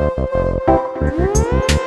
うん。